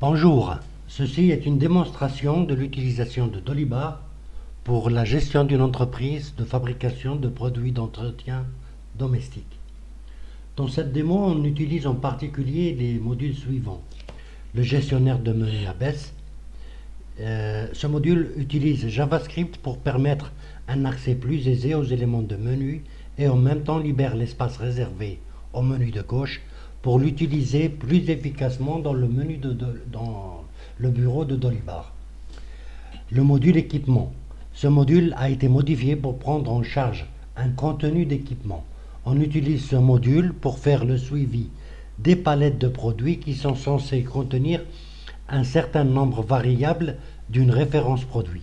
Bonjour, ceci est une démonstration de l'utilisation de Dolibar pour la gestion d'une entreprise de fabrication de produits d'entretien domestique. Dans cette démo, on utilise en particulier les modules suivants. Le gestionnaire de menu à baisse. Euh, ce module utilise JavaScript pour permettre un accès plus aisé aux éléments de menu et en même temps libère l'espace réservé au menu de gauche pour l'utiliser plus efficacement dans le menu de, dans le bureau de Dolibar. Le module équipement. Ce module a été modifié pour prendre en charge un contenu d'équipement. On utilise ce module pour faire le suivi des palettes de produits qui sont censés contenir un certain nombre variable d'une référence produit.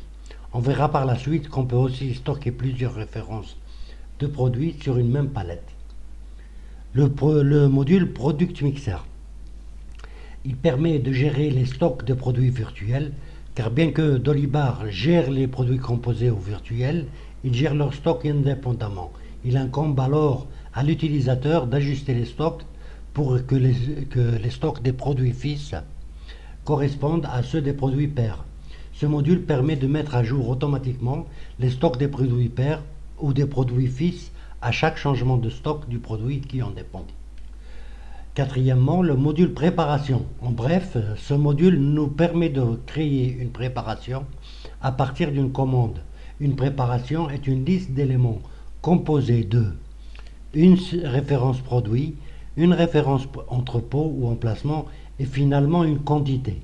On verra par la suite qu'on peut aussi stocker plusieurs références de produits sur une même palette le, module Product Mixer. Il permet de gérer les stocks de produits virtuels, car bien que Dolibar gère les produits composés au virtuel, il gère leurs stocks indépendamment. Il incombe alors à l'utilisateur d'ajuster les stocks pour que les, que les stocks des produits fils correspondent à ceux des produits pairs. Ce module permet de mettre à jour automatiquement les stocks des produits pairs ou des produits fils à chaque changement de stock du produit qui en dépend. Quatrièmement, le module préparation. En bref, ce module nous permet de créer une préparation à partir d'une commande. Une préparation est une liste d'éléments composée de une référence produit, une référence entrepôt ou emplacement et finalement une quantité.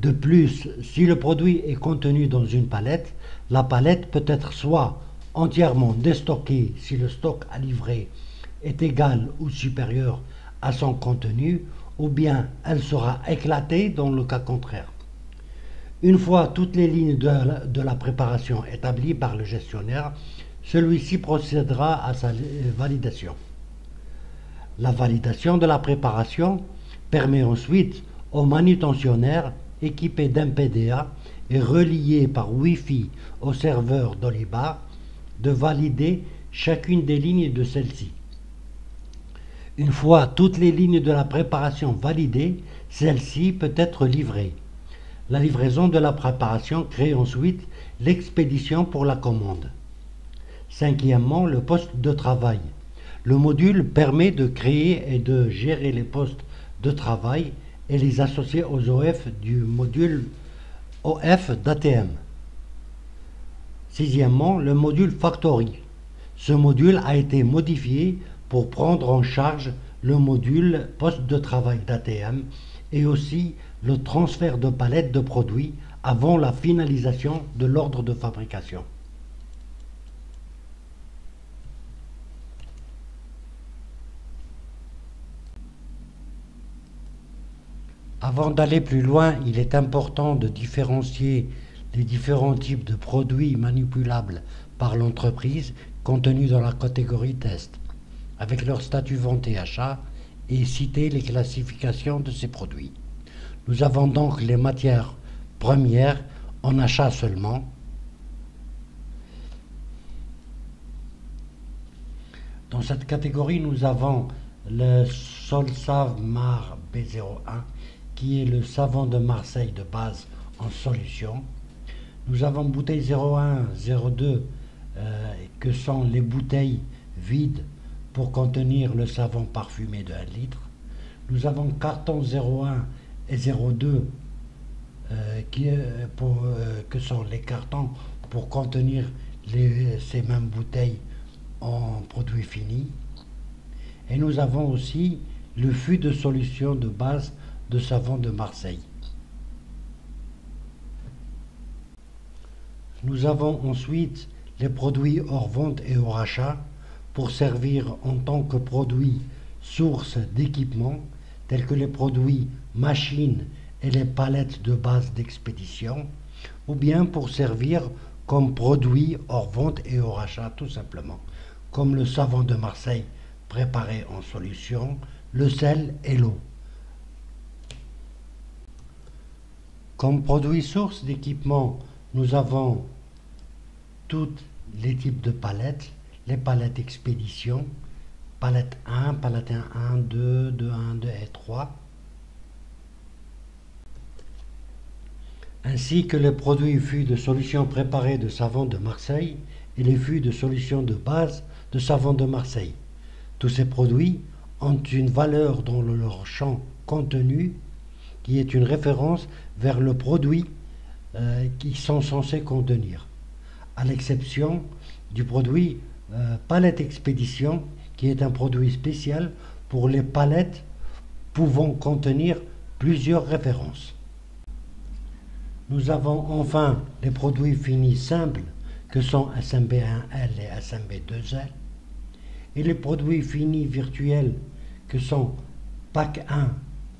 De plus, si le produit est contenu dans une palette, la palette peut être soit entièrement déstocké si le stock à livrer est égal ou supérieur à son contenu, ou bien elle sera éclatée dans le cas contraire. Une fois toutes les lignes de de la préparation établies par le gestionnaire, celui-ci procédera à sa validation. La validation de la préparation permet ensuite au manutentionnaire équipé d'un PDA et relié par Wi-Fi au serveur d'Olibar de valider chacune des lignes de celle-ci. Une fois toutes les lignes de la préparation validées, celle-ci peut être livrée. La livraison de la préparation crée ensuite l'expédition pour la commande. Cinquièmement, le poste de travail. Le module permet de créer et de gérer les postes de travail et les associer aux OF du module OF d'ATM. Sixièmement, le module Factory. Ce module a été modifié pour prendre en charge le module poste de travail d'ATM et aussi le transfert de palettes de produits avant la finalisation de l'ordre de fabrication. Avant d'aller plus loin, il est important de différencier les différents types de produits manipulables par l'entreprise contenus dans la catégorie test, avec leur statut vente et achat, et citer les classifications de ces produits. Nous avons donc les matières premières en achat seulement, Dans cette catégorie, nous avons le Solsav Mar B01, qui est le savon de Marseille de base en solution, nous avons bouteille 01, 02, euh, que sont les bouteilles vides pour contenir le savon parfumé de 1 litre. Nous avons carton 01 et 02, euh, euh, que sont les cartons pour contenir ces mêmes bouteilles en produits finis. Et nous avons aussi le fût de solution de base de savon de Marseille. Nous avons ensuite les produits hors vente et hors achat pour servir en tant que produits source d'équipement tels que les produits machines et les palettes de base d'expédition ou bien pour servir comme produits hors vente et hors achat tout simplement comme le savon de Marseille préparé en solution, le sel et l'eau. Comme produit source d'équipement, nous avons tous les types de palettes, les palettes expédition, palette 1, palette 1, 1, 2, 2, 1, 2 et 3. ainsi que les produits fûts de solutions préparées de savon de Marseille et les fûts de solutions de base de savon de Marseille. Tous ces produits ont une valeur dans leur champ contenu qui est une référence vers le produit euh, qu'ils sont censés contenir, à l'exception du produit euh, palette expédition qui est un produit spécial pour les palettes pouvant contenir plusieurs références. Nous avons enfin les produits finis simples que sont SMB1L et SMB2L et les produits finis virtuels que sont PAC 1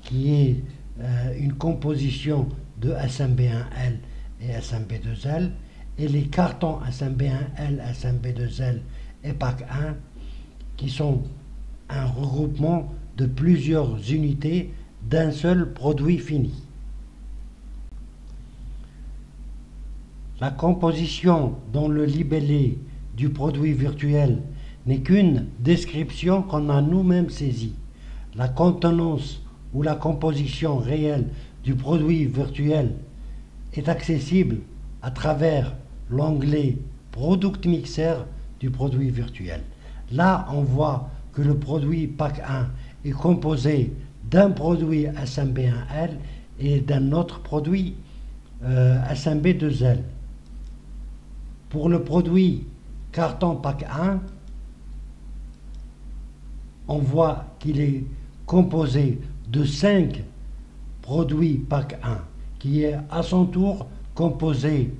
qui est euh, une composition de SMB1L et SMB2L et les cartons SMB1L, SMB2L et PAC 1 qui sont un regroupement de plusieurs unités d'un seul produit fini. La composition dans le libellé du produit virtuel n'est qu'une description qu'on a nous-mêmes saisie. La contenance ou la composition réelle du produit virtuel est accessible à travers l'onglet Product Mixer du produit virtuel. Là, on voit que le produit PAC 1 est composé d'un produit SMB1L et d'un autre produit euh, SMB2L. Pour le produit carton PAC 1, on voit qu'il est composé de 5 produits PAC 1, qui est à son tour composé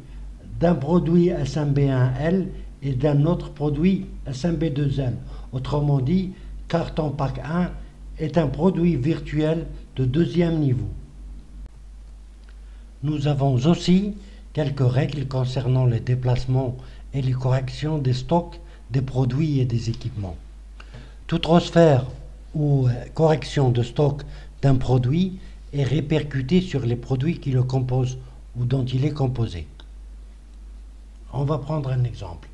d'un produit SMB1L et d'un autre produit SMB2L. Autrement dit, carton PAC 1 est un produit virtuel de deuxième niveau. Nous avons aussi quelques règles concernant les déplacements et les corrections des stocks des produits et des équipements. Tout transfert ou correction de stock d'un produit est répercuté sur les produits qui le composent ou dont il est composé. On va prendre un exemple.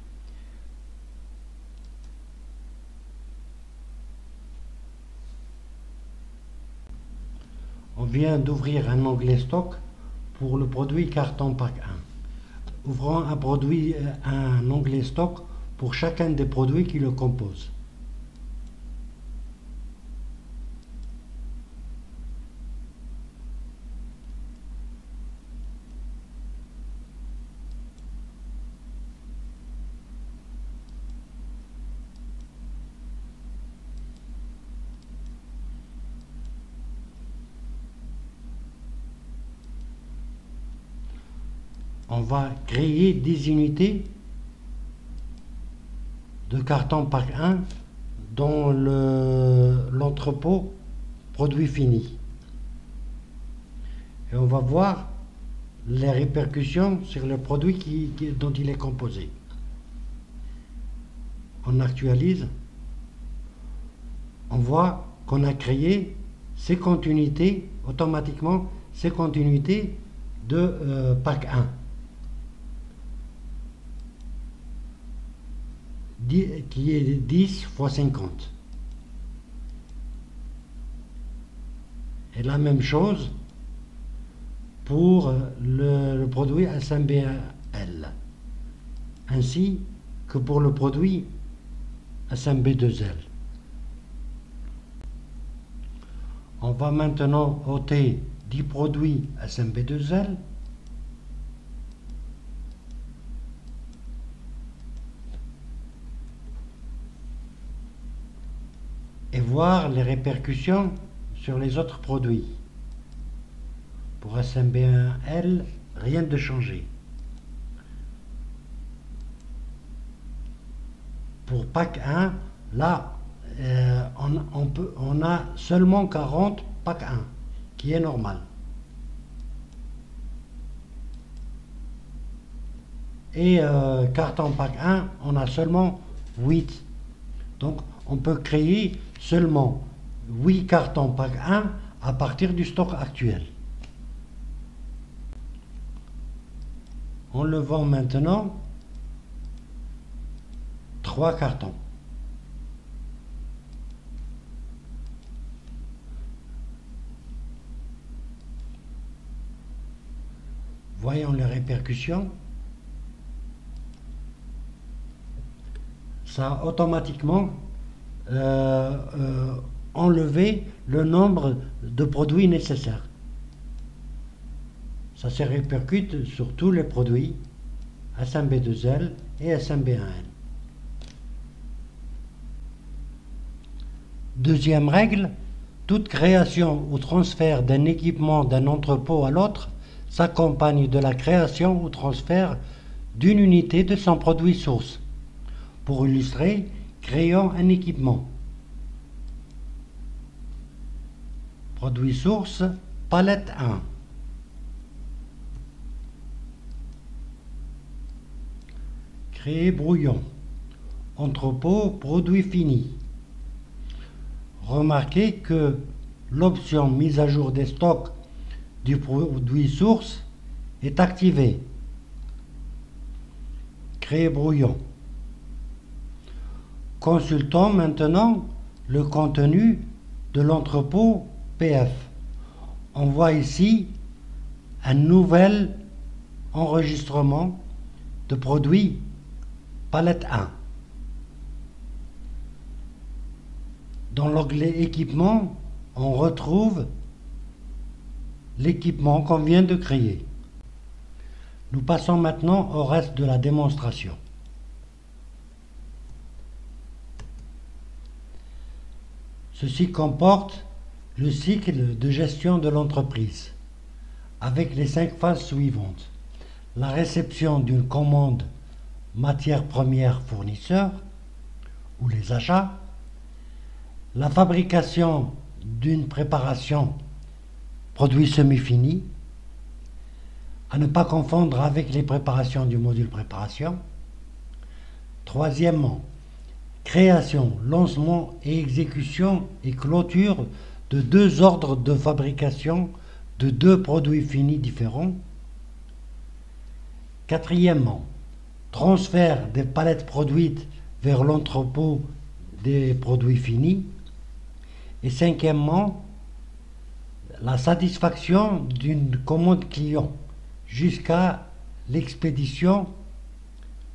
On vient d'ouvrir un onglet stock pour le produit carton pack 1. Ouvrons un, produit, euh, un onglet stock pour chacun des produits qui le composent. on va créer des unités de carton par 1 dans l'entrepôt produit fini. Et on va voir les répercussions sur le produit qui, dont il est composé. On actualise, on voit qu'on a créé ces continuités, automatiquement, ces continuités de euh, pack 1. Qui est 10 fois 50. Et la même chose pour le, produit SMB1L, ainsi que pour le produit SMB2L. On va maintenant ôter 10 produits SMB2L voir les répercussions sur les autres produits. Pour SMB1L, rien de changé. Pour PAC 1, là, euh, on, peut, on a seulement 40 PAC 1, qui est normal. Et euh, carton PAC 1, on a seulement 8. Donc, on peut créer seulement 8 cartons par 1 à partir du stock actuel. On le vend maintenant 3 cartons. Voyons les répercussions. Ça automatiquement euh, euh, enlevé le nombre de produits nécessaires. Ça se répercute sur tous les produits SMB2L et SMB1L. Deuxième règle, toute création ou transfert d'un équipement d'un entrepôt à l'autre s'accompagne de la création ou transfert d'une unité de son produit source. Pour illustrer, créons un équipement. Produit source, palette 1. Créer brouillon. Entrepôt, produit fini. Remarquez que l'option mise à jour des stocks du produit source est activée. Créer brouillon. Consultons maintenant le contenu de l'entrepôt PF. On voit ici un nouvel enregistrement de produit palette 1. Dans l'onglet équipement, on retrouve l'équipement qu'on vient de créer. Nous passons maintenant au reste de la démonstration. Ceci comporte le cycle de gestion de l'entreprise avec les cinq phases suivantes. La réception d'une commande matière première fournisseur ou les achats, la fabrication d'une préparation produit semi-fini, à ne pas confondre avec les préparations du module préparation. Troisièmement, création, lancement et exécution et clôture de deux ordres de fabrication de deux produits finis différents. Quatrièmement, transfert des palettes produites vers l'entrepôt des produits finis. Et cinquièmement, la satisfaction d'une commande client jusqu'à l'expédition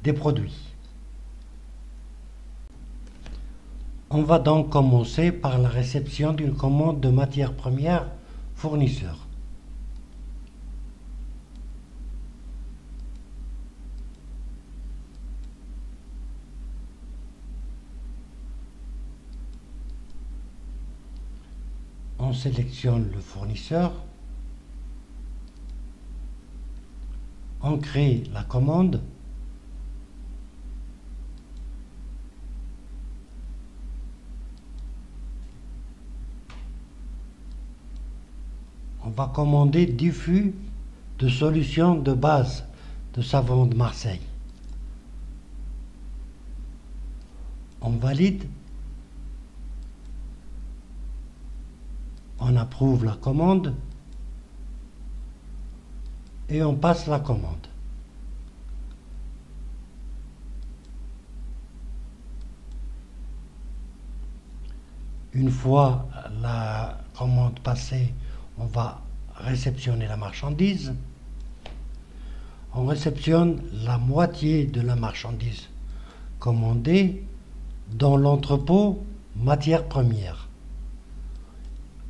des produits. On va donc commencer par la réception d'une commande de matières premières fournisseur. on sélectionne le fournisseur, on crée la commande, on va commander diffus de solutions de base de savon de Marseille. On valide on approuve la commande et on passe la commande. Une fois la commande passée, on va réceptionner la marchandise. On réceptionne la moitié de la marchandise commandée dans l'entrepôt matière première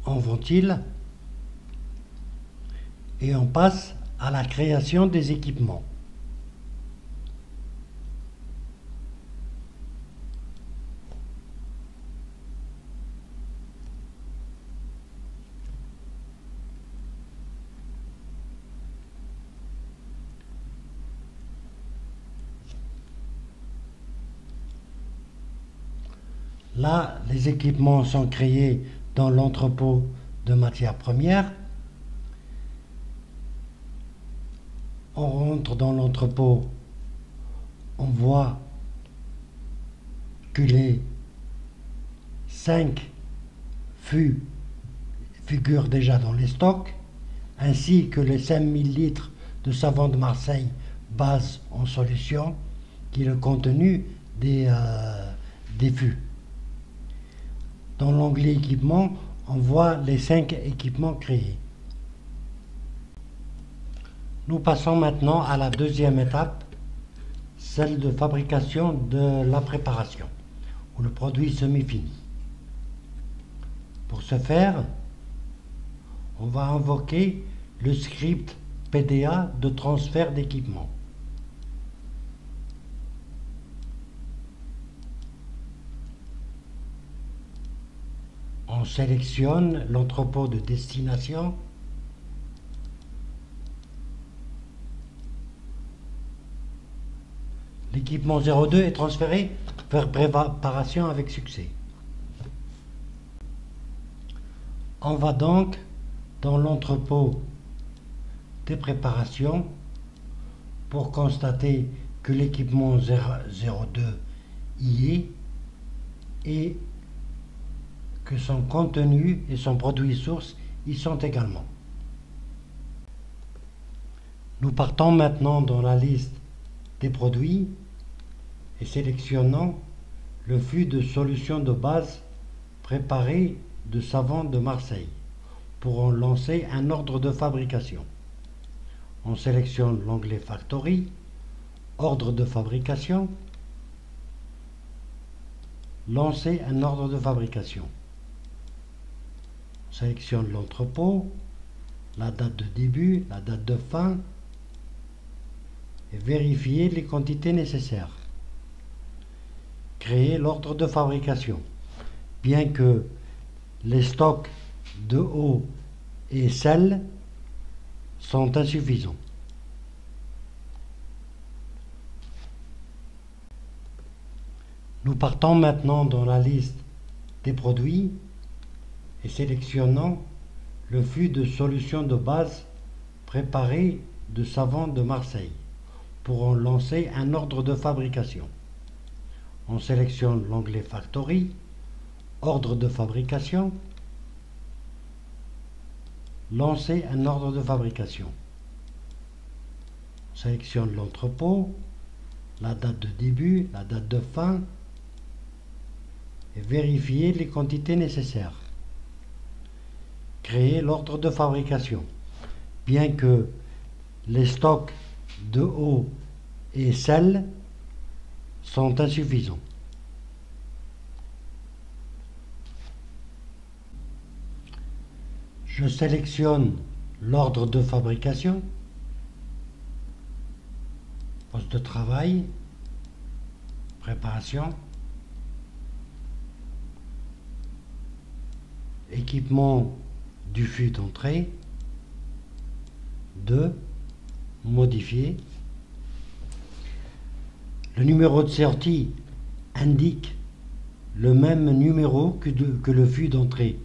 on ventile et on passe à la création des équipements. Là, les équipements sont créés dans l'entrepôt de matières premières. On rentre dans l'entrepôt, on voit que les 5 fûts figurent déjà dans les stocks, ainsi que les 5000 litres de savon de Marseille base en solution, qui est le contenu des, euh, des fûts. Dans l'onglet équipement, on voit les cinq équipements créés. Nous passons maintenant à la deuxième étape, celle de fabrication de la préparation, ou le produit semi-fini. Pour ce faire, on va invoquer le script PDA de transfert d'équipement. On sélectionne l'entrepôt de destination L'équipement 02 est transféré vers préparation avec succès. On va donc dans l'entrepôt des préparations pour constater que l'équipement 02 y est et que son contenu et son produit source y sont également. Nous partons maintenant dans la liste des produits et sélectionnons le flux de solutions de base préparées de savon de Marseille pour en lancer un ordre de fabrication. On sélectionne l'onglet Factory, Ordre de fabrication, Lancer un ordre de fabrication. On sélectionne l'entrepôt, la date de début, la date de fin, et vérifier les quantités nécessaires. Créer l'ordre de fabrication. Bien que les stocks de eau et sel sont insuffisants. Nous partons maintenant dans la liste des produits et sélectionnons le flux de solutions de base préparées de savon de Marseille pour en lancer un ordre de fabrication. On sélectionne l'onglet Factory, Ordre de fabrication, Lancer un ordre de fabrication. On sélectionne l'entrepôt, la date de début, la date de fin, et vérifier les quantités nécessaires. Créer l'ordre de fabrication. Bien que les stocks de eau et sel sont insuffisants. Je sélectionne l'ordre de fabrication, poste de travail, préparation, équipement du fût d'entrée, 2, modifier. Le numéro de sortie indique le même numéro que, le fût d'entrée.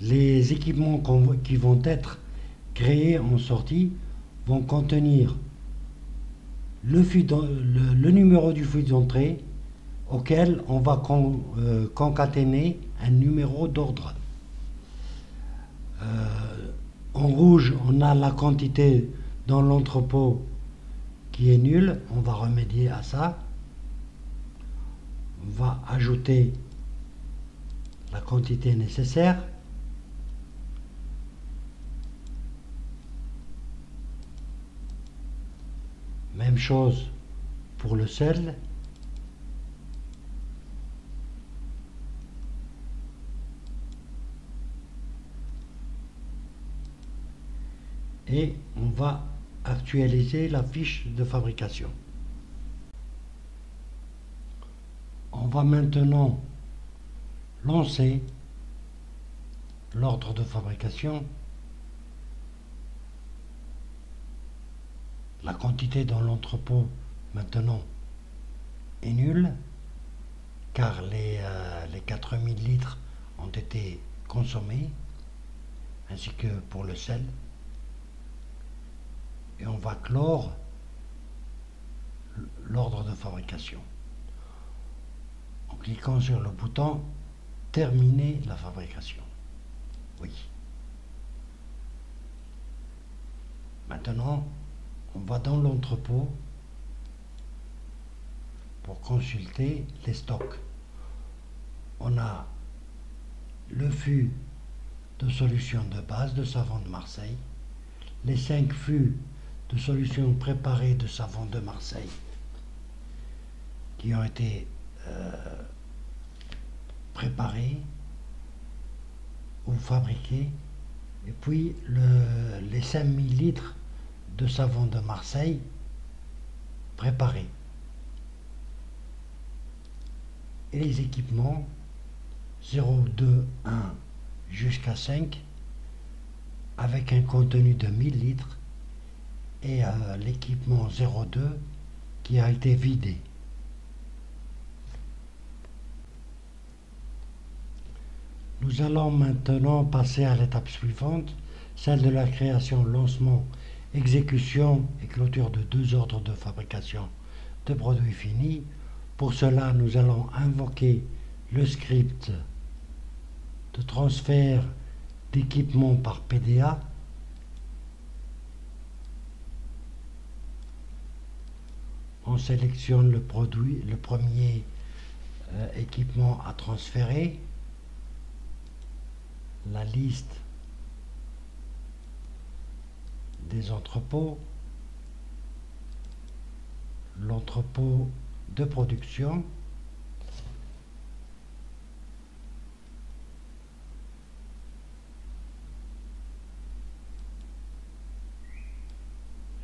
Les équipements qui vont être créés en sortie vont contenir le, numéro du fût d'entrée auquel on va euh, concaténer un numéro d'ordre. Euh, en rouge, on a la quantité dans l'entrepôt qui est nul, on va remédier à ça. On va ajouter la quantité nécessaire. Même chose pour le sel. Et on va actualiser la fiche de fabrication. On va maintenant lancer l'ordre de fabrication. La quantité dans l'entrepôt maintenant est nulle car les, euh, les 4000 litres ont été consommés ainsi que pour le sel et on va clore l'ordre de fabrication en cliquant sur le bouton terminer la fabrication. Oui. Maintenant, on va dans l'entrepôt pour consulter les stocks. On a le fût de solution de base de savon de Marseille, les cinq fûts de solutions préparées de savon de Marseille qui ont été euh, préparées ou fabriquées. Et puis les 5000 litres de savon de Marseille préparés. Et les équipements 0, 2, 1 jusqu'à 5 avec un contenu de 1000 litres et euh, l'équipement 02 qui a été vidé. Nous allons maintenant passer à l'étape suivante, celle de la création, lancement, exécution et clôture de deux ordres de fabrication de produits finis. Pour cela, nous allons invoquer le script de transfert d'équipement par PDA on sélectionne le produit, le premier euh, équipement à transférer, la liste des entrepôts, l'entrepôt de production,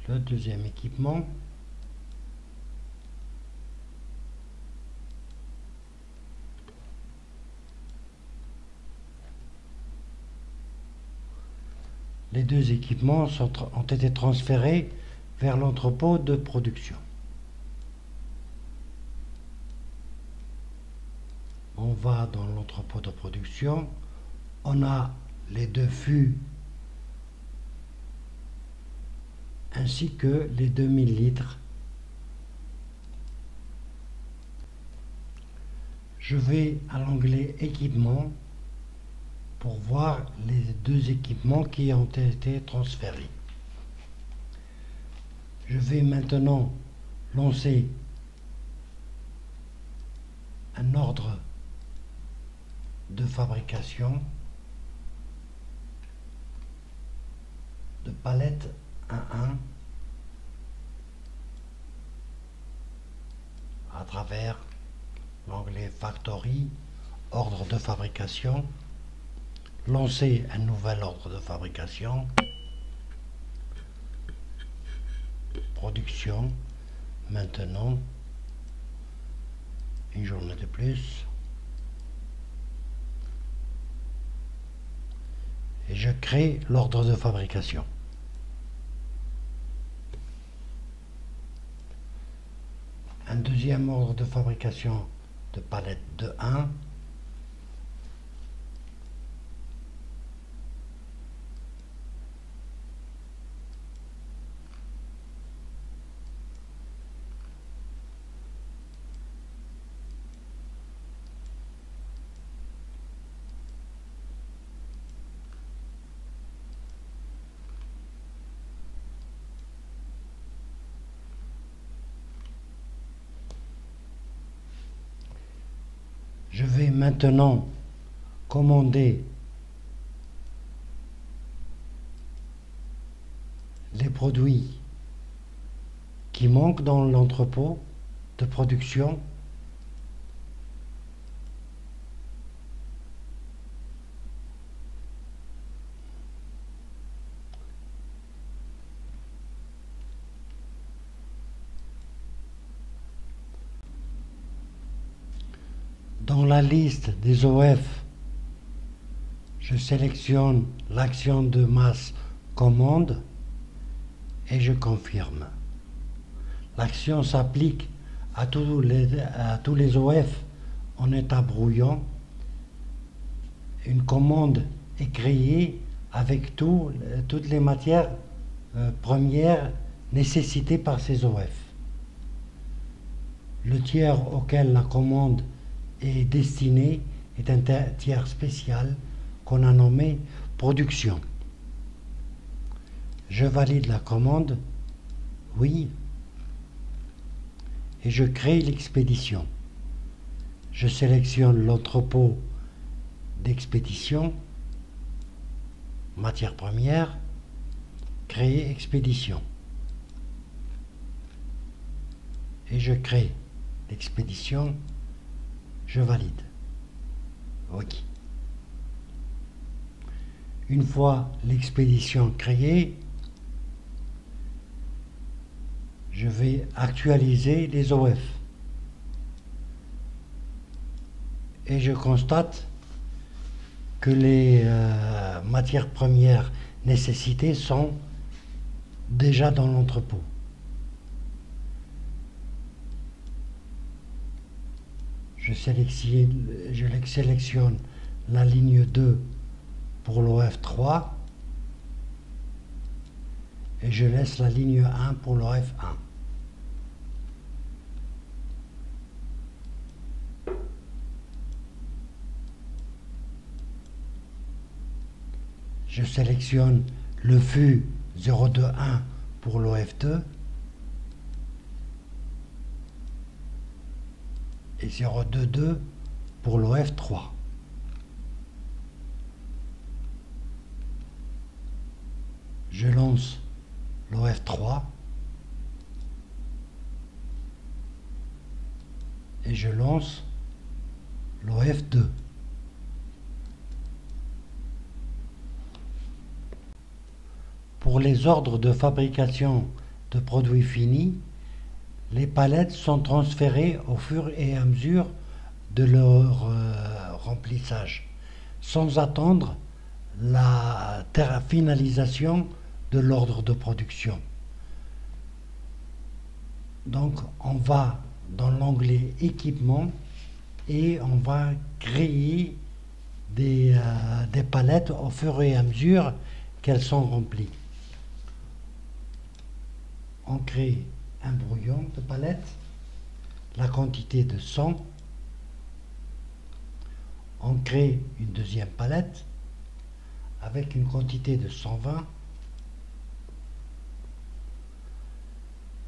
le deuxième équipement, les deux équipements ont été transférés vers l'entrepôt de production. On va dans l'entrepôt de production, on a les deux fûts ainsi que les 2000 litres. Je vais à l'onglet équipement pour voir les deux équipements qui ont été transférés. Je vais maintenant lancer un ordre de fabrication de palette 1.1 à travers l'onglet Factory, ordre de fabrication lancer un nouvel ordre de fabrication, production, maintenant, une journée de plus, et je crée l'ordre de fabrication. Un deuxième ordre de fabrication de palette de 1 je vais maintenant commander les produits qui manquent dans l'entrepôt de production Dans liste des OF, je sélectionne l'action de masse commande et je confirme. L'action s'applique à, tous les, à tous les OF en état brouillon. Une commande est créée avec toutes les matières euh, premières nécessitées par ces OF. Le tiers auquel la commande est destiné est un tiers spécial qu'on a nommé production. Je valide la commande, oui, et je crée l'expédition. Je sélectionne l'entrepôt d'expédition, matière première, créer expédition. et je crée l'expédition, je valide. OK. Une fois l'expédition créée, je vais actualiser les OF. Et je constate que les euh, matières premières nécessitées sont déjà dans l'entrepôt. Je sélectionne, la ligne 2 pour l'OF3 et je laisse la ligne 1 pour l'OF1. je sélectionne le fût 021 pour l'OF2 et 022 pour l'OF3. Je lance l'OF3 et je lance l'OF2. Pour les ordres de fabrication de produits finis, les palettes sont transférées au fur et à mesure de leur euh, remplissage, sans attendre la finalisation de l'ordre de production. Donc on va dans l'onglet équipement et on va créer des, euh, des palettes au fur et à mesure qu'elles sont remplies on crée un brouillon de palette, la quantité de 100, on crée une deuxième palette avec une quantité de 120,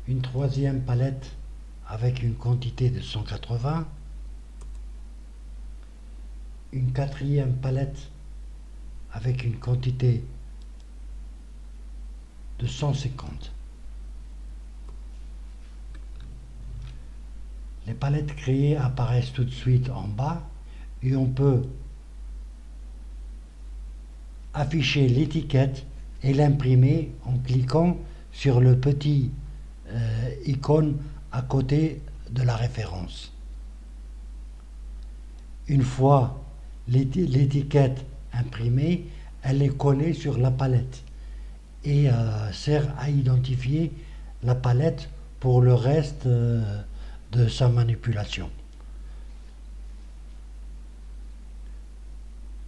une troisième palette avec une quantité de 180, une quatrième palette avec une quantité de 150. Les palettes créées apparaissent tout de suite en bas et on peut afficher l'étiquette et l'imprimer en cliquant sur le petit euh, icône à côté de la référence. Une fois l'étiquette imprimée, elle est collée sur la palette et euh, sert à identifier la palette pour le reste euh, de sa manipulation.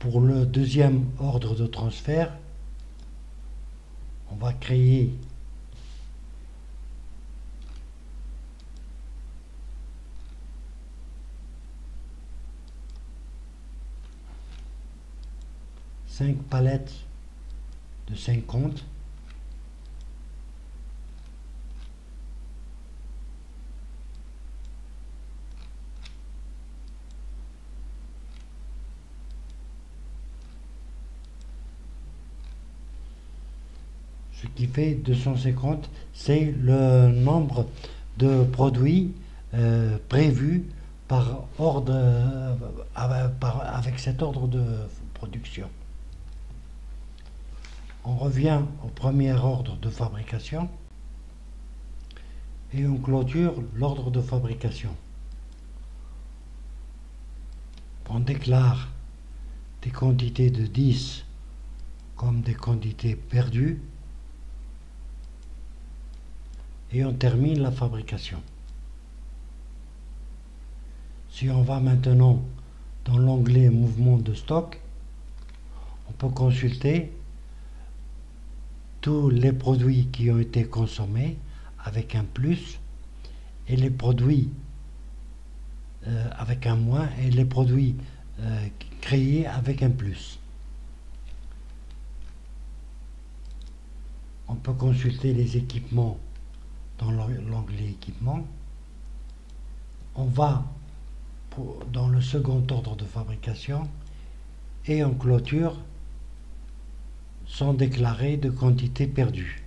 Pour le deuxième ordre de transfert, on va créer cinq palettes de 50 fait 250, c'est le nombre de produits euh, prévus par ordre, euh, avec cet ordre de production. On revient au premier ordre de fabrication et on clôture l'ordre de fabrication. On déclare des quantités de 10 comme des quantités perdues et on termine la fabrication. Si on va maintenant dans l'onglet mouvement de stock, on peut consulter tous les produits qui ont été consommés avec un plus et les produits euh, avec un moins et les produits euh, créés avec un plus. On peut consulter les équipements dans l'onglet équipement. On va dans le second ordre de fabrication et en clôture sans déclarer de quantité perdue.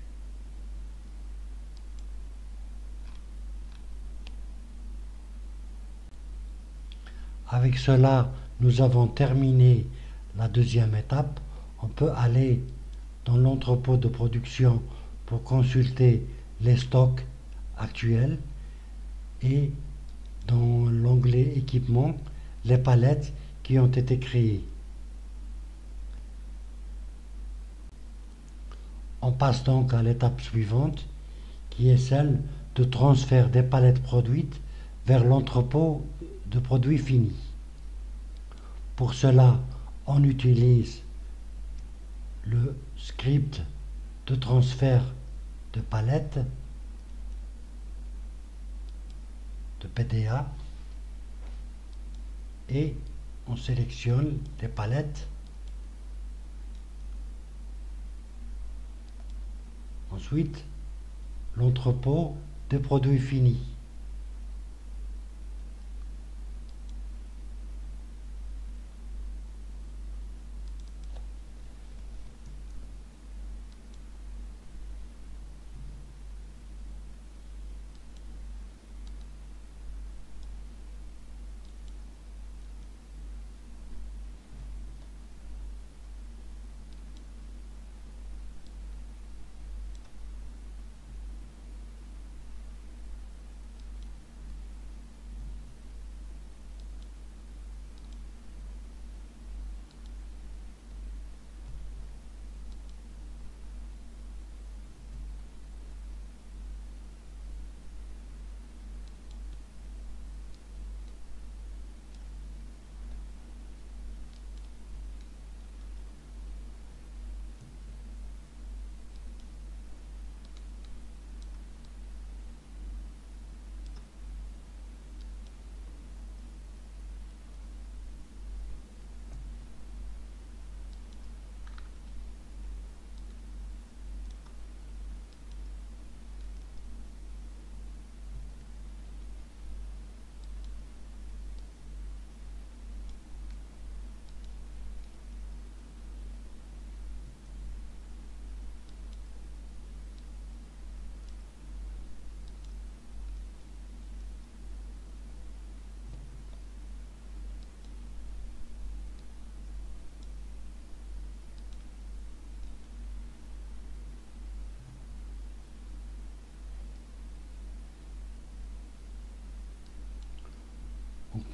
Avec cela, nous avons terminé la deuxième étape. On peut aller dans l'entrepôt de production pour consulter les stocks actuels et dans l'onglet équipement, les palettes qui ont été créées. On passe donc à l'étape suivante qui est celle de transfert des palettes produites vers l'entrepôt de produits finis. Pour cela, on utilise le script de transfert de palettes de PDA et on sélectionne les palettes. Ensuite, l'entrepôt des produits finis.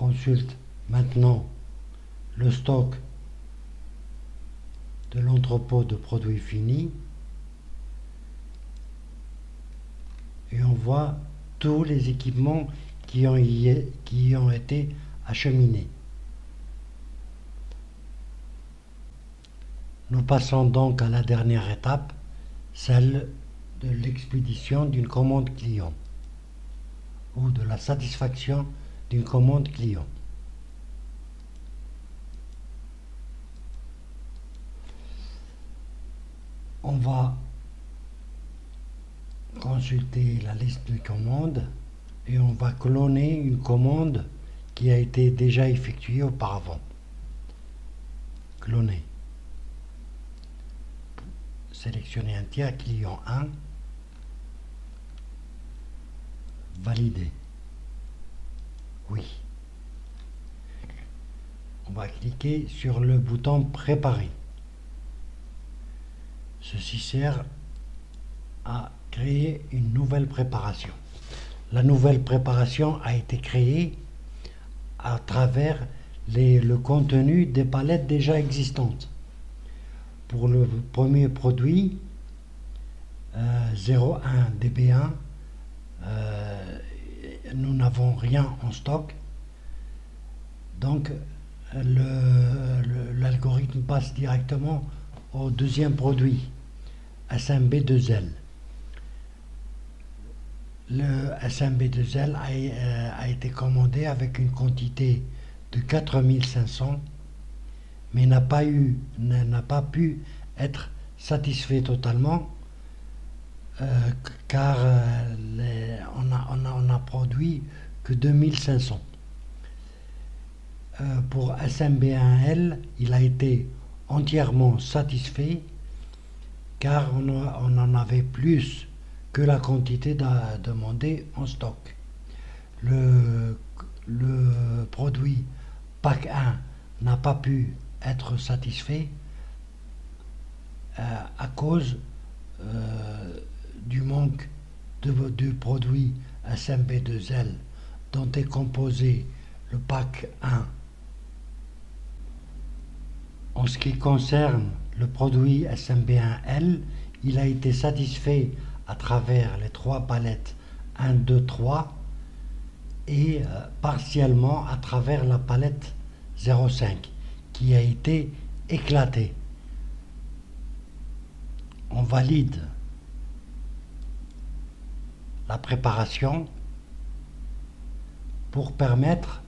Consulte maintenant le stock de l'entrepôt de produits finis et on voit tous les équipements qui qui ont été acheminés. Nous passons donc à la dernière étape, celle de l'expédition d'une commande client ou de la satisfaction d'une commande client. On va consulter la liste de commandes et on va cloner une commande qui a été déjà effectuée auparavant. Cloner. Sélectionner un tiers client 1. Valider. On va cliquer sur le bouton Préparer. Ceci sert à créer une nouvelle préparation. La nouvelle préparation a été créée à travers le contenu des palettes déjà existantes. Pour le premier produit, 01 euh, DB1, nous n'avons rien en stock. Donc l'algorithme passe directement au deuxième produit, SMB2L. Le SMB2L a, euh, a, été commandé avec une quantité de 4500, mais n'a pas, pu être satisfait totalement car euh, on, a, produit que 2500. Euh, pour SMB1L, il a été entièrement satisfait car on, en avait plus que la quantité demandée en stock. Le, produit pack 1 n'a pas pu être satisfait euh, à cause euh, du manque de, du produit SMB2L dont est composé le pack 1. En ce qui concerne le produit SMB1L, il a été satisfait à travers les trois palettes 1, 2, 3 et euh, partiellement à travers la palette 05 qui a été éclatée. On valide la préparation pour permettre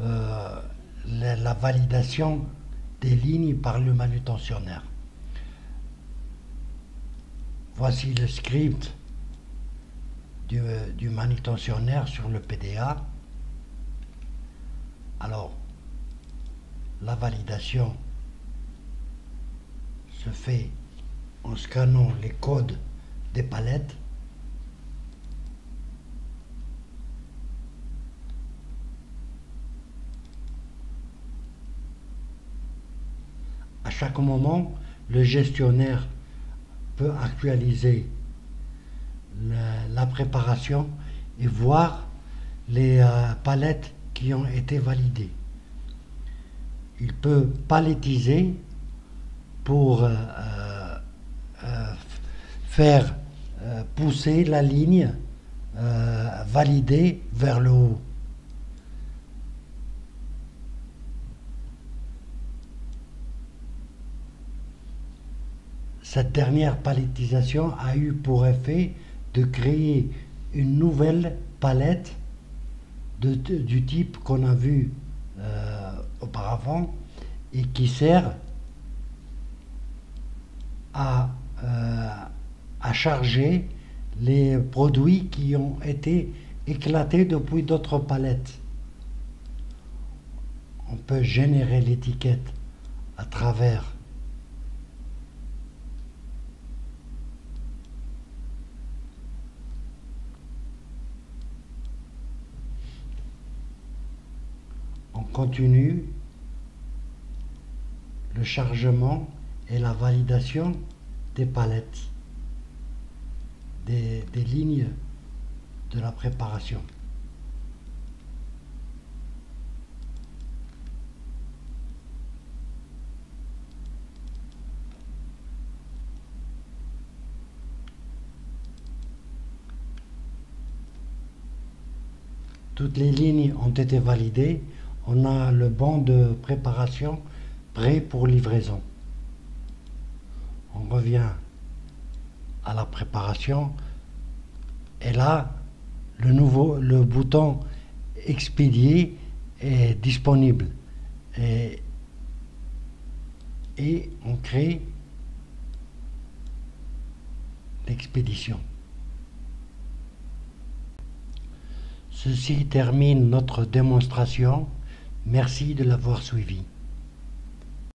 euh, la, validation des lignes par le manutentionnaire. Voici le script du, du, manutentionnaire sur le PDA. Alors, la validation se fait en scannant les codes des palettes. À chaque moment, le gestionnaire peut actualiser la, préparation et voir les euh, palettes qui ont été validées. Il peut palettiser pour euh, euh, faire pousser la ligne validée vers le haut. Cette dernière palettisation a eu pour effet de créer une nouvelle palette de, du type qu'on a vu euh, auparavant et qui sert euh, à, charger les produits qui ont été éclatés depuis d'autres palettes. On peut générer l'étiquette à travers continue le chargement et la validation des palettes, des, des lignes de la préparation. Toutes les lignes ont été validées on a le banc de préparation prêt pour livraison. On revient à la préparation et là, le, nouveau, le bouton expédier est disponible et, et on crée l'expédition. Ceci termine notre démonstration. Merci de l'avoir suivi.